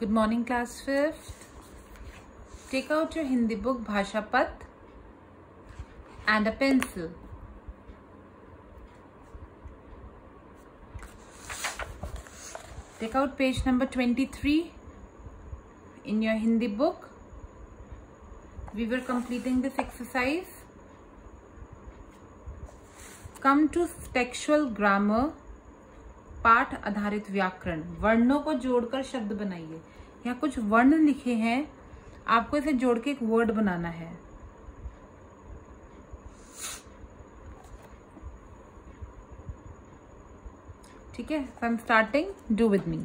Good morning, class fifth. Take out your Hindi book Bhashapat and a pencil. Take out page number 23 in your Hindi book. We were completing this exercise. Come to textual grammar. पाठ आधारित व्याकरण, वर्णों को जोड़कर शब्द बनाइए। यहाँ कुछ वर्ण लिखे हैं। आपको इसे जोड़ के एक वर्ड बनाना है। ठीक है I am starting do with me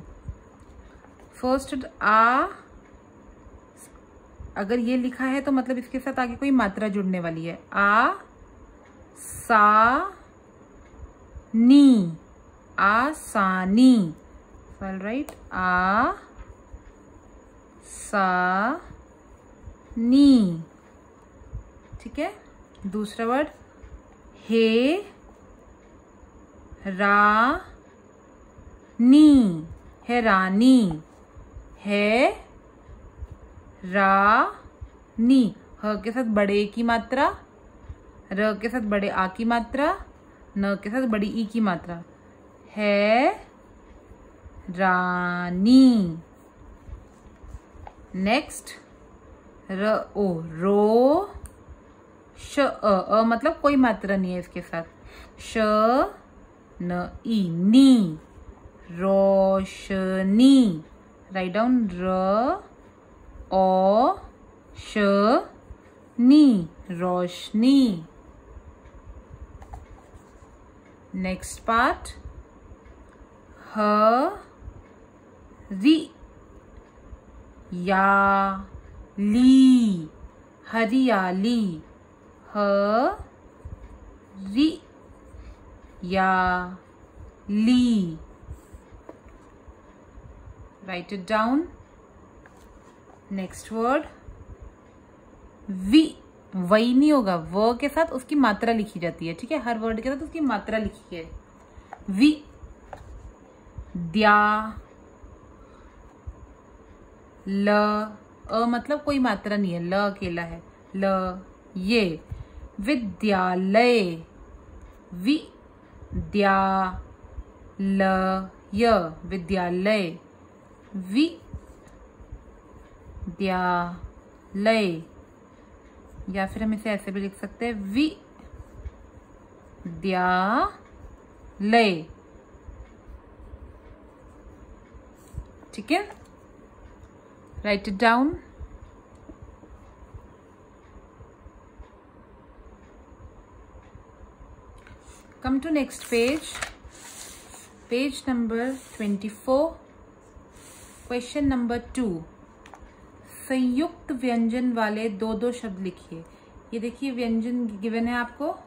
first uh, अगर ये लिखा है तो मतलब इसके साथ आगे कोई मात्रा जुड़ने वाली है। आ, सा, नी। आसानी। ऑल राइट आ सा नी ठीक है? दूसरा वर्ड हे रा नी है रानी। है रा नी ह के साथ बड़े की मात्रा, र के साथ बड़े आ की मात्रा, न के साथ बड़ी ई की मात्रा। है रानी। नेक्स्ट र ओ रो श अ, अ मतलब कोई मात्रा नहीं है इसके साथ। श न ई नी रोशनी। राइट डाउन र ओ श नी रोशनी। नेक्स्ट पार्ट हरी या, ली, हरियाली हरी या, ली। Write it down next word we, वही नहीं होगा। व के साथ उसकी मात्रा लिखी जाती है, ठीक है? हर वर्ड के साथ उसकी मात्रा लिखी है। वी द्या ल, अ मतलब कोई मात्रा नहीं है। ल अकेला है। ल, ये। विद्यालय। विद्या ल य विद्यालय। वि द्यालय या फिर हम इसे ऐसे भी लिख सकते हैं। वि द्यालय ठीक है? Write it down come to next page. Page number 24 question number two संयुक्त व्यंजन वाले दो दो शब्द लिखिए। ये देखिए, व्यंजन गिवन है आपको।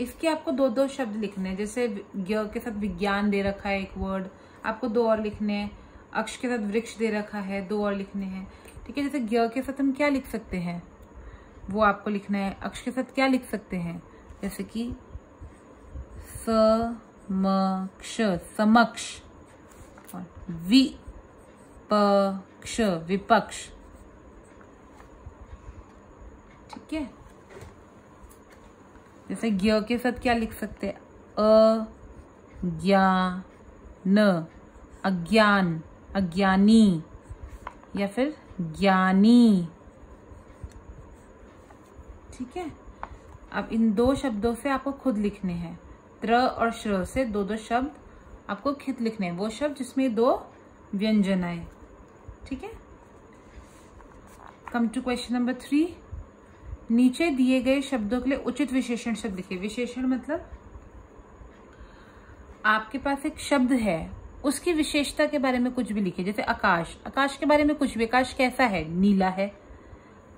इसके आपको दो दो शब्द लिखने हैं। जैसे ज्ञ के साथ विज्ञान दे रखा है एक वर्ड आपको दो और लिखने हैं। अक्ष के साथ वृक्ष दे रखा है, दो और लिखने हैं। ठीक है, जैसे ज्ञ के साथ हम क्या लिख सकते हैं? वो आपको लिखना है। अक्ष के साथ क्या लिख सकते हैं? जैसे कि समक्ष समक्ष विपक्ष विपक्ष। ठीक है? जैसे ज्ञ के साथ क्या लिख सकते हैं? अज्ञान अज्ञान, अज्ञानी, या फिर ज्ञानी। ठीक है? अब इन दो शब्दों से आपको खुद लिखने हैं। त्र और श्र से दो दो शब्द आपको खुद लिखने हैं। वो शब्द जिसमें दो व्यंजन आए। ठीक है? Come to question number three. नीचे दिए गए शब्दों के लिए उचित विशेषण शब्द लिखिए। विशेषण मतलब आपके पास एक शब्द है, उसकी विशेषता के बारे में कुछ भी लिखिए, जैसे आकाश। आकाश के बारे में कुछ भी, आकाश कैसा है? नीला है।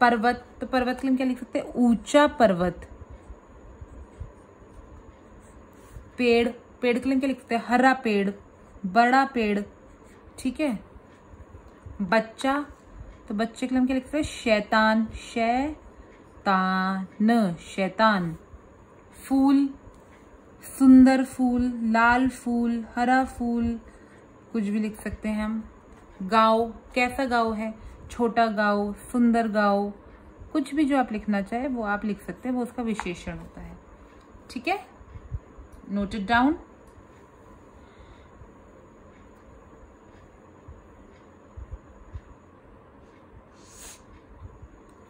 पर्वत तो पर्वत के लिए क्या लिख सकते हैं? ऊँचा पर्वत। पेड़ पेड़ के लिए क्या लिख सकते हैं? हरा पेड़, बड़ा पेड़, ठीक है? बच्चा तो बच्चे के लिए क्या लिख सकते हैं? शैतान शैतान शैतान। फूल सुंदर फूल, लाल फूल, हरा फूल, कुछ भी लिख सकते हैं हम। गाँव, कैसा गाँव है? छोटा गाँव, सुंदर गाँव, कुछ भी जो आप लिखना चाहे, वो आप लिख सकते हैं, वो उसका विशेषण होता है। ठीक है? Noted down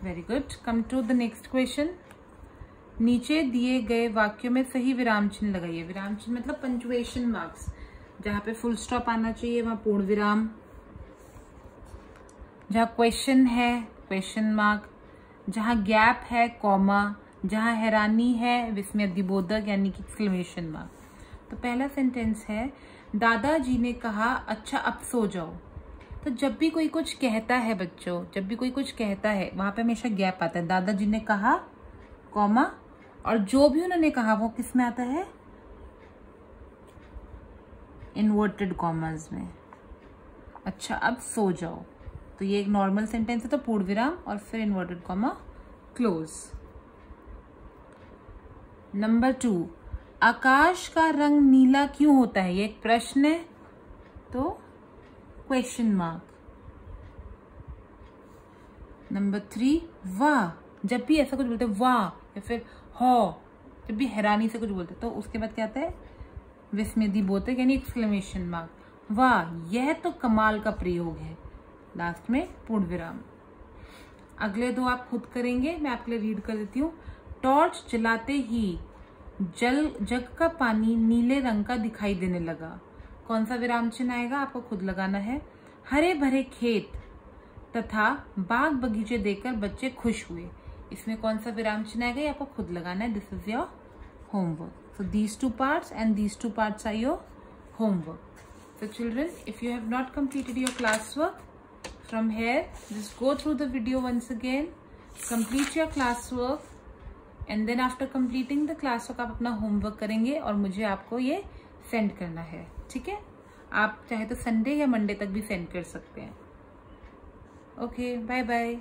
very good come to the next question नीचे दिए गए वाक्यों में सही विराम चिन्ह लगाइए। विराम चिन्ह मतलब पंचुएशन मार्क्स जहाँ पे फुल स्टॉप आना चाहिए, वहाँ पूर्ण विराम। जहाँ क्वेश्चन है क्वेश्चन मार्क जहाँ गैप है कॉमा जहाँ हैरानी है विस्मय दिबोधक यानी कि एक्सक्लेमेशन मार्क तो पहला सेंटेंस है, दादाजी ने कहा अच्छा अब सो जाओ। तो जब भी कोई कुछ कहता है बच्चों, जब भी कोई कुछ कहता है, वहाँ पे हमेशा गैप आता है। दादाजी ने कहा कॉमा और जो भी उन्होंने कहा, वो किसमें आता है? इन्वर्टेड कॉमर्स में। अच्छा अब सो जाओ। तो ये एक नॉर्मल सेंटेंस है तो पूर्ण विराम और फिर inverted comma close number two आकाश का रंग नीला क्यों होता है? ये एक प्रश्न है तो क्वेश्चन मार्क नंबर थ्री वाह, जब भी ऐसा कुछ बोलते वाह, या फिर हो, जब भी हैरानी से कुछ बोलते तो उसके बाद क्या आता है? विस्मृति बोलते यानी एक्सक्लेमेशन मार्क वाह, यह तो कमाल का प्रयोग है। लास्ट में पूर्ण विराम अगले दो आप खुद करेंगे, मैं आपके लिए रीड कर देती हूँ। टॉर्च जलाते ही जल, जग का पानी नीले रंग का दिखाई देने लगा। कौन सा विराम चिन्ह आएगा? आपको खुद लगाना है। हरे भरे खेत तथा बाग बगीचे देखकर बच्चे खुश हुए। इसमें कौन सा विराम चिन्ह आएगा आपको खुद लगाना है. This is your homework so these two parts and these two parts are your homework so children if you have not completed your class work from here just go through the video once again complete your class work and then after completing the class work आप अपना homework करेंगे और मुझे आपको ये send करना है. ठीक है? आप चाहे तो संडे या मंडे तक भी सेंड कर सकते हैं. Okay bye bye